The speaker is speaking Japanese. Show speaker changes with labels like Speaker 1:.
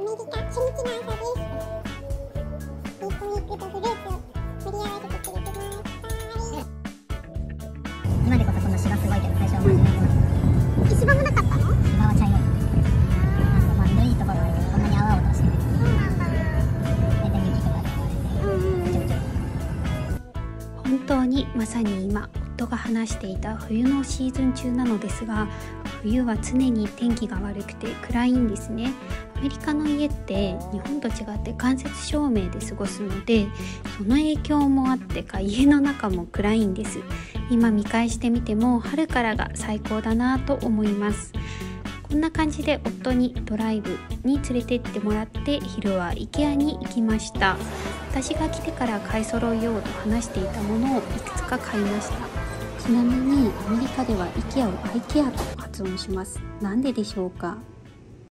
Speaker 1: メリカ初日の朝です。ピクニックとフルーツを盛り上げてくれてます。
Speaker 2: 今でこそこんな芝すごいけど最初は真面目な
Speaker 1: え、芝もなかったの
Speaker 2: 芝は茶色いなんかまあ緑いところが多いけどこんなに青々としてない
Speaker 1: なんだ。
Speaker 2: 雪とかで覆われて
Speaker 1: うん
Speaker 3: 本当にまさに今夫が話していた冬のシーズン中なのですが冬は常に天気が悪くて暗いんですねメリカの家って日本と違って間接照明で過ごすのでその影響もあってか家の中も暗いんです。今見返してみても春からが最高だなと思います。こんな感じで夫にドライブに連れてってもらって昼は IKEA に行きました。私が来てから買い揃えようと話していたものをいくつか買いました。ちなみにアメリカでは IKEA を IKEA と発音します。なんででしょうか？